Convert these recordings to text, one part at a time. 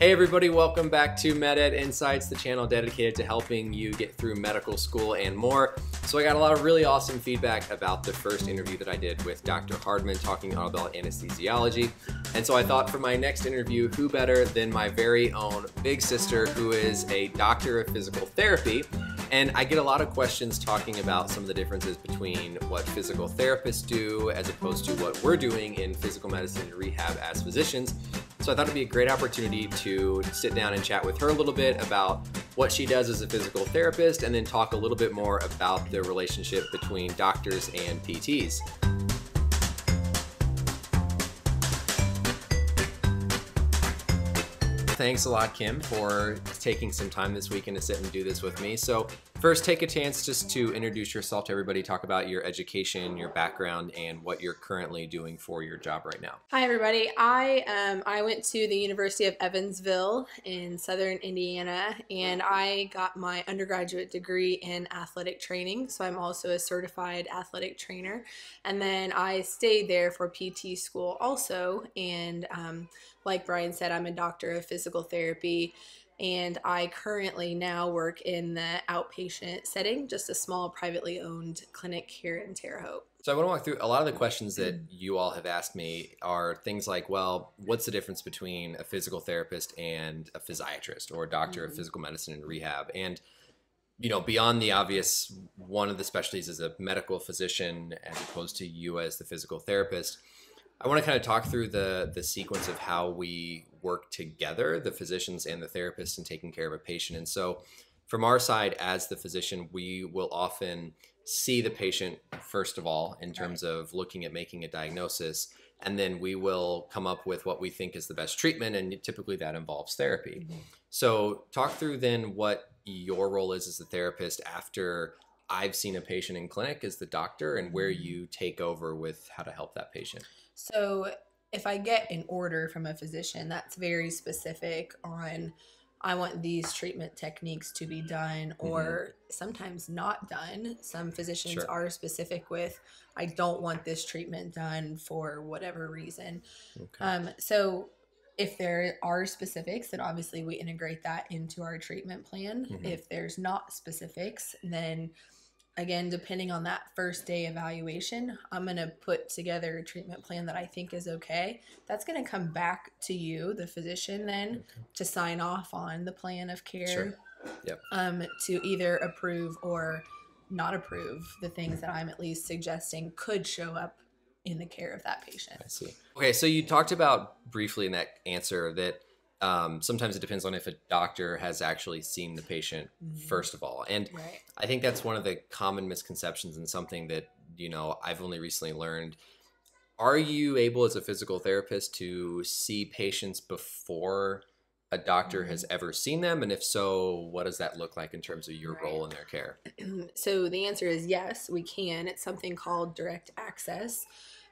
Hey everybody, welcome back to MedEd Insights, the channel dedicated to helping you get through medical school and more. So I got a lot of really awesome feedback about the first interview that I did with Dr. Hardman talking about anesthesiology. And so I thought for my next interview, who better than my very own big sister who is a doctor of physical therapy. And I get a lot of questions talking about some of the differences between what physical therapists do as opposed to what we're doing in physical medicine and rehab as physicians. So I thought it'd be a great opportunity to sit down and chat with her a little bit about what she does as a physical therapist and then talk a little bit more about the relationship between doctors and PTs. Thanks a lot, Kim, for taking some time this weekend to sit and do this with me. So First, take a chance just to introduce yourself to everybody, talk about your education, your background, and what you're currently doing for your job right now. Hi, everybody. I um, I went to the University of Evansville in Southern Indiana, and I got my undergraduate degree in athletic training. So I'm also a certified athletic trainer, and then I stayed there for PT school also. And um, like Brian said, I'm a doctor of physical therapy and I currently now work in the outpatient setting, just a small privately owned clinic here in Terre Haute. So I want to walk through a lot of the questions that you all have asked me are things like, well, what's the difference between a physical therapist and a physiatrist or a doctor mm-hmm. of physical medicine and rehab? And you know, beyond the obvious, one of the specialties is a medical physician as opposed to you as the physical therapist. I want to kind of talk through the the sequence of how we work together, the physicians and the therapists, in taking care of a patient. And so, from our side, as the physician, we will often see the patient first of all in terms of looking at making a diagnosis, and then we will come up with what we think is the best treatment, and typically that involves therapy. Mm-hmm. So, talk through then what your role is as a therapist after I've seen a patient in clinic as the doctor, and where mm-hmm. you take over with how to help that patient. So if I get an order from a physician that's very specific on I want these treatment techniques to be done or mm-hmm. sometimes not done. Some physicians sure. are specific with I don't want this treatment done for whatever reason. Okay. Um, so if there are specifics, then obviously we integrate that into our treatment plan. Mm-hmm. If there's not specifics, then again, depending on that first day evaluation, I'm going to put together a treatment plan that I think is okay. That's going to come back to you, the physician, then okay. to sign off on the plan of care. Sure. Yep. Um, to either approve or not approve the things that I'm at least suggesting could show up in the care of that patient. I see. Okay, so you talked about briefly in that answer that um, sometimes it depends on if a doctor has actually seen the patient mm-hmm. first of all and right. i think that's one of the common misconceptions and something that you know i've only recently learned are you able as a physical therapist to see patients before a doctor has mm-hmm. ever seen them and if so what does that look like in terms of your right. role in their care so the answer is yes we can it's something called direct access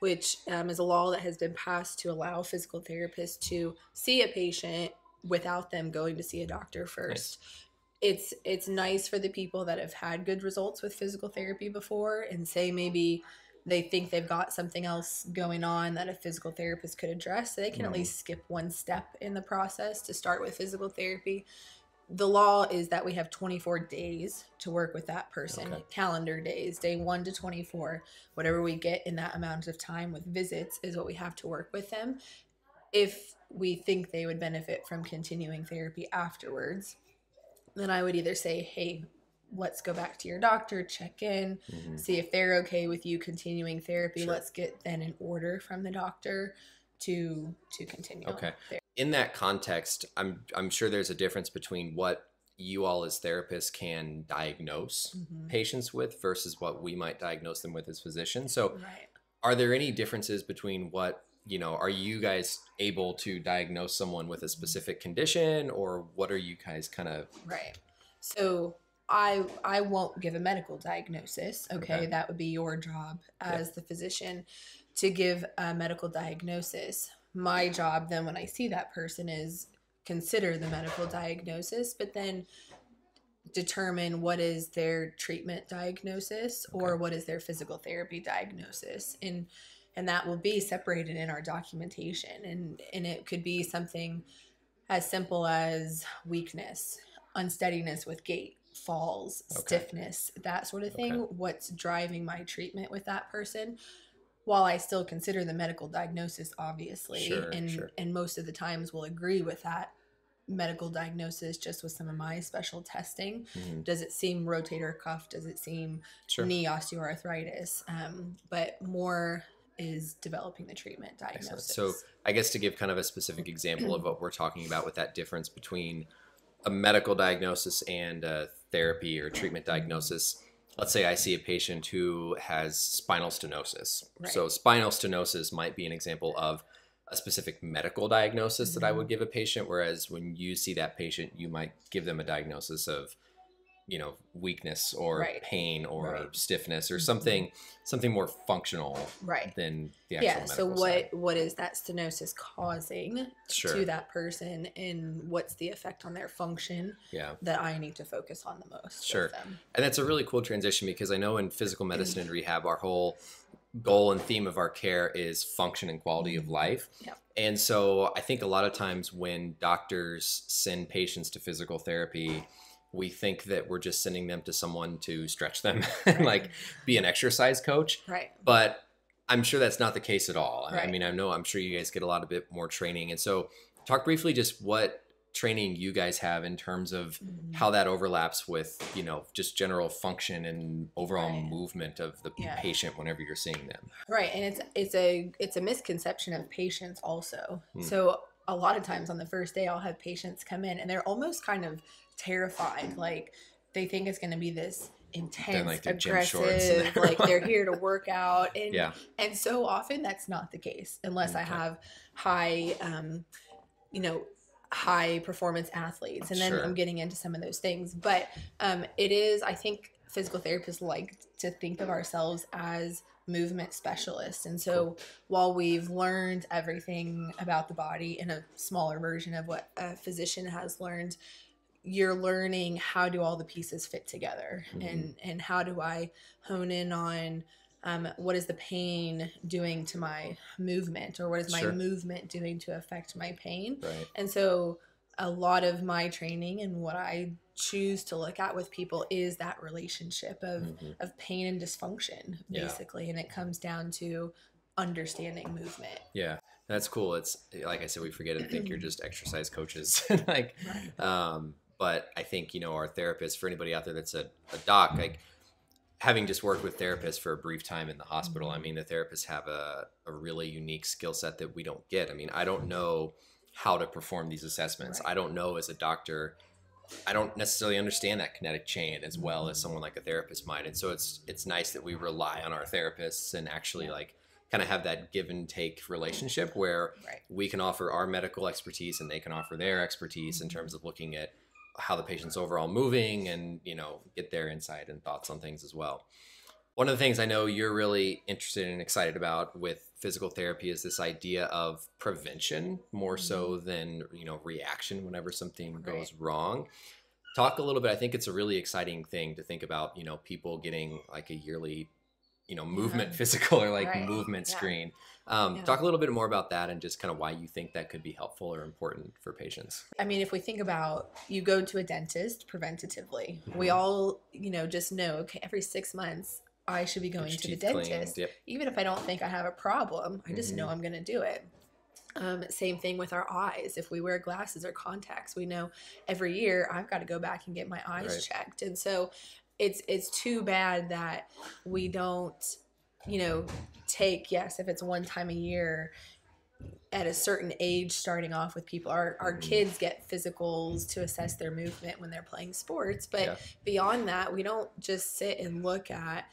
which um, is a law that has been passed to allow physical therapists to see a patient without them going to see a doctor first. Nice. It's it's nice for the people that have had good results with physical therapy before and say maybe they think they've got something else going on that a physical therapist could address. So they can mm. at least skip one step in the process to start with physical therapy the law is that we have 24 days to work with that person okay. calendar days day 1 to 24 whatever we get in that amount of time with visits is what we have to work with them if we think they would benefit from continuing therapy afterwards then i would either say hey let's go back to your doctor check in mm-hmm. see if they're okay with you continuing therapy sure. let's get then an order from the doctor to to continue okay in that context, I'm I'm sure there's a difference between what you all as therapists can diagnose mm-hmm. patients with versus what we might diagnose them with as physicians. So, right. are there any differences between what you know? Are you guys able to diagnose someone with a specific condition, or what are you guys kind of right? So I I won't give a medical diagnosis. Okay, okay. that would be your job as yep. the physician to give a medical diagnosis my job then when I see that person is consider the medical diagnosis, but then determine what is their treatment diagnosis okay. or what is their physical therapy diagnosis and and that will be separated in our documentation and and it could be something as simple as weakness, unsteadiness with gait, falls, Okay. stiffness, that sort of thing. Okay. What's driving my treatment with that person? While I still consider the medical diagnosis, obviously, Sure, and sure. and most of the times will agree with that medical diagnosis just with some of my special testing. Mhm. Does it seem rotator cuff? Does it seem Sure. knee osteoarthritis? Um, but more is developing the treatment Excellent. diagnosis. So I guess to give kind of a specific example of what we're talking about with that difference between a medical diagnosis and a therapy or treatment diagnosis. Let's say I see a patient who has spinal stenosis. Right. So spinal stenosis might be an example of a specific medical diagnosis that I Mm-hmm. would give a patient, whereas when you see that patient, you might give them a diagnosis of, you know, weakness or Right. pain or Right. stiffness or Mhm. something something more functional right. than the actual Yeah. So what side. what is that stenosis causing Sure. to that person, and what's the effect on their function Yeah. that I need to focus on the most? Sure. them? And that's a really cool transition because I know in physical medicine and rehab, our whole goal and theme of our care is function and quality of life. Yep. And so I think a lot of times when doctors send patients to physical therapy, we think that we're just sending them to someone to stretch them and like be an exercise coach. Right. But I'm sure that's not the case at all. I mean, I know I'm sure you guys get a lot of bit more training. And so talk briefly just what training you guys have in terms of Mhm. how that overlaps with you know just general function and overall Right. movement of the Yeah. patient whenever you're seeing them Right, and it's it's a it's a misconception of patients also. Hmm. So a lot of times on the first day, I'll have patients come in and they're almost kind of terrified, like they think it's going to be this intense, like, their and aggressive, like they're here to work out, and yeah and so often that's not the case unless I have high, um, you know, high performance athletes, and then Sure. I'm getting into some of those things. But um, it is, I think, physical therapists like to think of ourselves as movement specialist. and so while we've learned everything about the body in a smaller version of what a physician has learned you're learning how do all the pieces fit together Mhm. and and how do i hone in on um, what is the pain doing to my movement or what is my Sure. movement doing to affect my pain right and so a lot of my training and what i choose to look at with people is that relationship of Mhm. of pain and dysfunction Yeah. basically and it comes down to understanding movement yeah that's cool it's like i said we forget to think you're just exercise coaches like right um but i think you know our therapists for anybody out there that's a, a doc like having just worked with therapists for a brief time in the hospital i Mhm. mean the therapists have a, a really unique skill set that we don't get i mean i don't know how to perform these assessments Right. i don't know as a doctor i don't necessarily understand that kinetic chain as well as Mhm. someone like a therapist might and so it's it's nice that we rely on our therapists and actually like kind of have that give and take relationship where right we can offer our medical expertise and they can offer their expertise in Mhm. terms of looking at how the patient's overall moving and you know get their insight and thoughts on things as well one of the things i know you're really interested and excited about with physical therapy is this idea of prevention more so than you know reaction whenever something Mm-hmm. Right. goes wrong talk a little bit i think it's a really exciting thing to think about you know people getting like a yearly you know movement Yeah. physical or like Right. movement Yeah. screen um, Yeah. talk a little bit more about that and just kind of why you think that could be helpful or important for patients I mean, if we think about you go to a dentist preventatively, we Mhm. all, you know, just know, okay, every six months I should be going to the dentist. Yep. Even if I don't think I have a problem, I just know Mhm. I'm going to do it. Um, same thing with our eyes. If we wear glasses or contacts, we know every year I've got to go back and get my eyes Right. checked. And so it's it's too bad that we don't, you know, take yes, if it's one time a year at a certain age starting off with people our, our Mhm. kids get physicals to assess their movement when they're playing sports but Yeah. beyond that we don't just sit and look at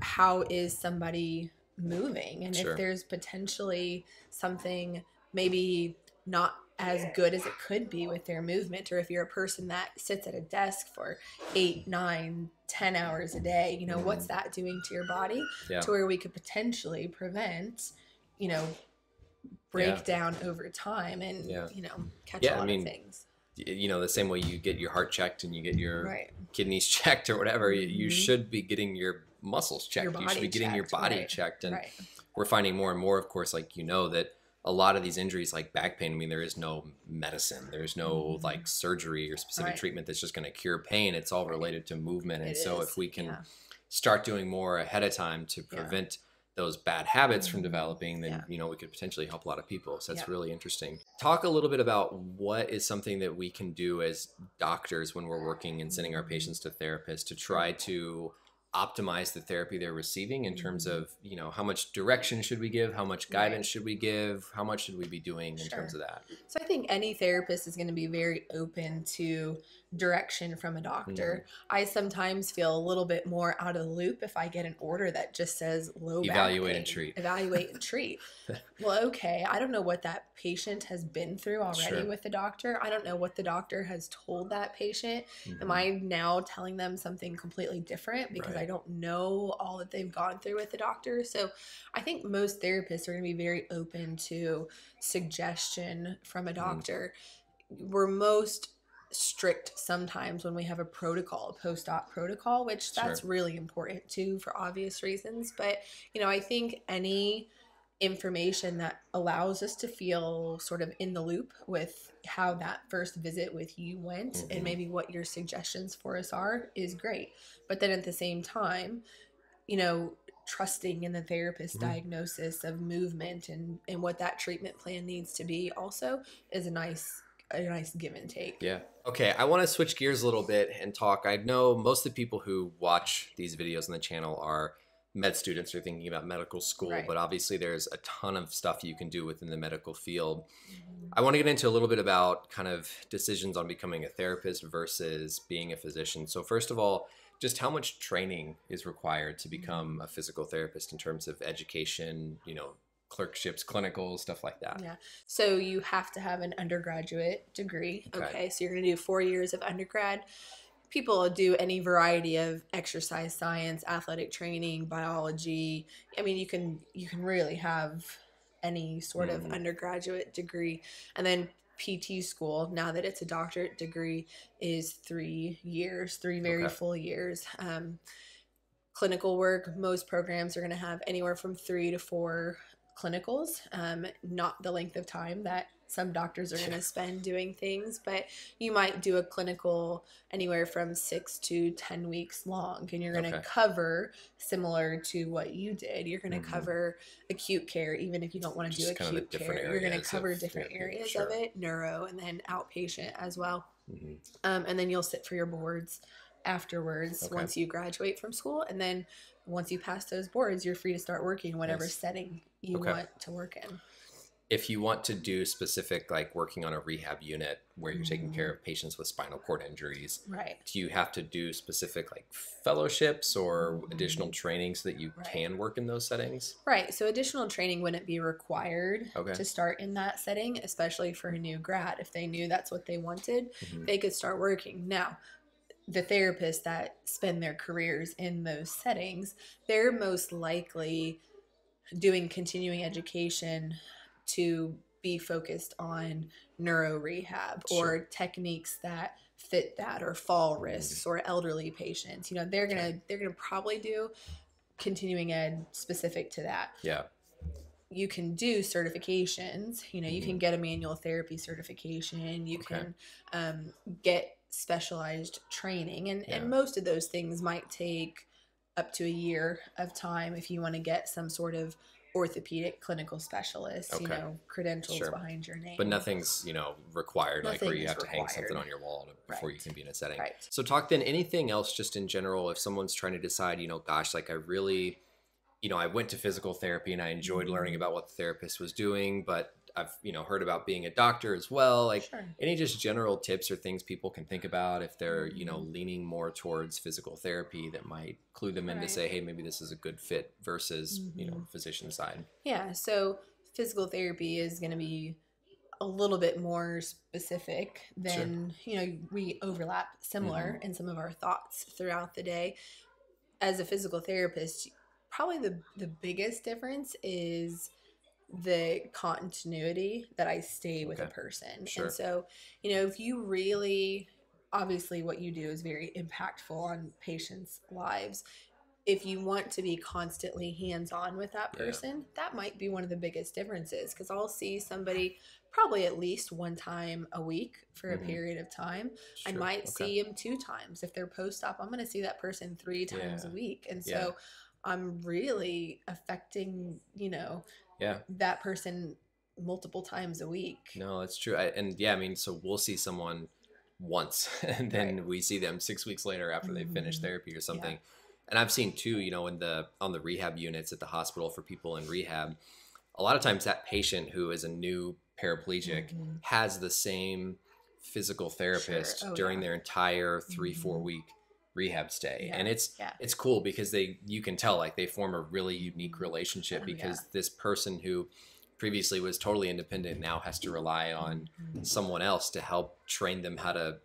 how is somebody moving and Sure. if there's potentially something maybe not as good as it could be with their movement or if you're a person that sits at a desk for eight nine ten hours a day you know what's that doing to your body Mm-hmm. Yeah. to where we could potentially prevent you know breakdown over time and Yeah. you know catch Yeah, a I lot mean, of things you know the same way you get your heart checked and you get your right kidneys checked or whatever you, you Mhm. should be getting your muscles checked you should be getting your body right, checked and right we're finding more and more of course like you know that a lot of these injuries like back pain i mean there is no medicine there's no Mhm. like surgery or specific Right. treatment that's just going to cure pain it's all related to movement and It so is, if we can yeah. start doing more ahead of time to Yeah. prevent those bad habits from Mhm. developing then Yeah. you know we could potentially help a lot of people so that's Yeah. really interesting talk a little bit about what is something that we can do as doctors when we're working and sending our patients to therapists to try to optimize the therapy they're receiving in terms Mhm. of you know how much direction should we give how much guidance should we give how much should we be doing in terms of that? So I think any therapist is going to be very open to direction from a doctor. Mm-hmm. I sometimes feel a little bit more out of the loop if I get an order that just says low back Evaluate and treat. Evaluate and treat. well, okay. I don't know what that patient has been through already Sure. with the doctor. I don't know what the doctor has told that patient. Am Mhm. I now telling them something completely different because I don't know all that they've gone through with the doctor? So I think most therapists are going to be very open to suggestion from a doctor. We're most strict sometimes when we have a protocol, a post-op protocol, which that's Sure. really important too for obvious reasons. But you know, I think any information that allows us to feel sort of in the loop with how that first visit with you went Mhm. and maybe what your suggestions for us are is great. But then at the same time, you know, trusting in the therapist's Mhm. diagnosis of movement and and what that treatment plan needs to be also is a nice a nice give and take. Yeah. Okay. I want to switch gears a little bit and talk. I know most of the people who watch these videos on the channel are med students or thinking about medical school, Right. but obviously there's a ton of stuff you can do within the medical field. Mhm. I want to get into a little bit about kind of decisions on becoming a therapist versus being a physician. So, first of all, just how much training is required to become a physical therapist in terms of education, you know, clerkships, clinicals, stuff like that. Yeah. So you have to have an undergraduate degree. Okay. Okay. So you're going to do four years of undergrad. People do any variety of exercise science, athletic training, biology. I mean, you can you can really have any sort Mhm. of undergraduate degree, and then PT school. Now that it's a doctorate degree, is three years, three very Okay. full years. Um, clinical work most programs are going to have anywhere from three to four clinicals um, not the length of time that some doctors are going to spend doing things but you might do a clinical anywhere from six to ten weeks long and you're going to Okay. cover similar to what you did you're going to Mhm. cover acute care even if you don't want to do kind of care. You're going to cover of different areas sure. of it neuro and then outpatient as well Mhm. um, and then you'll sit for your boards afterwards Okay. once you graduate from school and then once you pass those boards you're free to start working in whatever Nice. setting you Okay. want to work in if you want to do specific like working on a rehab unit where you're taking Mhm. care of patients with spinal cord injuries right do you have to do specific like fellowships or additional training so that you Mm-hmm. Right. can work in those settings right so additional training wouldn't be required Okay. to start in that setting especially for a new grad if they knew that's what they wanted Mhm. they could start working now the therapists that spend their careers in those settings they're most likely doing continuing education to be focused on neuro rehab Sure. or techniques that fit that or fall risks or elderly patients you know they're gonna Okay. they're gonna probably do continuing ed specific to that yeah you can do certifications you know you can get a manual therapy certification you Mm-hmm. Okay. can um, get specialized training and, Yeah. and most of those things might take up to a year of time if you want to get some sort of orthopedic clinical specialist you Okay. know credentials Sure. behind your name but nothing's you know required like where you have to hang something on your wall to, before you can be in a setting right so talk then anything else just in general if someone's trying to decide you know gosh like i really you know i went to physical therapy and i enjoyed learning Mhm. about what the therapist was doing but i've you know heard about being a doctor as well like sure any just general tips or things people can think about if they're you know Mhm. leaning more towards physical therapy that might clue them in to say hey maybe this is a good fit versus you know Mhm. physician side Yeah, so physical therapy is going to be a little bit more specific than, you know, we overlap similar Mm-hmm. in some of our thoughts throughout the day. As a physical therapist, probably the the biggest difference is the continuity that I stay with a person. Sure. And so, you know, if you really obviously what you do is very impactful on patients' lives if you want to be constantly hands on with that Yeah. person, that might be one of the biggest differences because I'll see somebody probably at least one time a week for a Mhm. period of time. I might Okay. see them two times. If they're post op, I'm going to see that person three times a week. And so Yeah. I'm really affecting, you know, Yeah. that person multiple times a week. No, that's true. I, and yeah, I mean, so we'll see someone once and then Right. we see them six weeks later after they finish Mhm. therapy or something. And I've seen too, you know, in the on the rehab units at the hospital for people in rehab, a lot of times that patient who is a new paraplegic Mhm. has the same physical therapist Oh, during yeah. their entire 3 4 Mhm. week rehab stay. Yeah. And it's Yeah. it's cool because they you can tell like they form a really unique Mhm. relationship Oh, because yeah. this person who previously was totally independent now has to rely on Mhm. someone else to help train them how to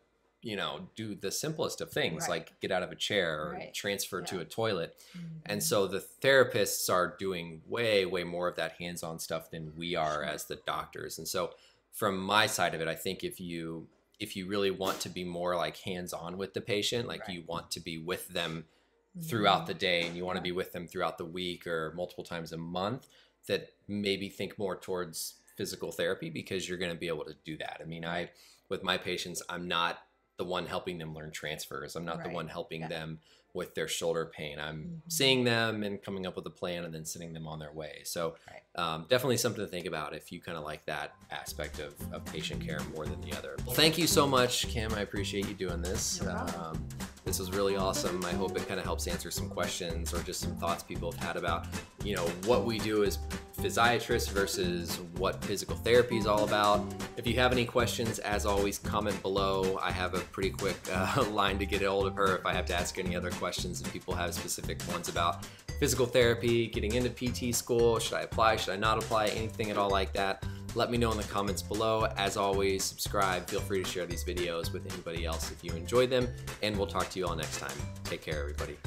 you know do the simplest of things Right. like get out of a chair or Right. transfer to a toilet and Mhm. so the therapists are doing way way more of that hands-on stuff than we are Sure. as the doctors and so from my side of it i think if you if you really want to be more like hands-on with the patient like you want to be with them throughout Mhm. the day and you want to be with them throughout the week or multiple times a month that maybe think more towards physical therapy because you're going to be able to do that. I mean, I with my patients, I'm not the one helping them learn transfers. I'm not the one helping Yeah. them with their shoulder pain. I'm Mhm. seeing them and coming up with a plan and then sending them on their way. So Right. um, definitely something to think about if you kind of like that aspect of, of patient care more than the other. Well, thank you so much, Kim. I appreciate you doing this. No. Um, this was really awesome. I hope it kind of helps answer some questions or just some thoughts people have had about, you know, what we do as physiatrists versus what physical therapy is all about. If you have any questions, as always, comment below. I have a pretty quick uh, line to get a hold of her if I have to ask any other questions. If people have specific ones about physical therapy, getting into PT school, should I apply, should I not apply, anything at all like that, let me know in the comments below. As always, subscribe. Feel free to share these videos with anybody else if you enjoyed them, and we'll talk to you all next time. Take care, everybody.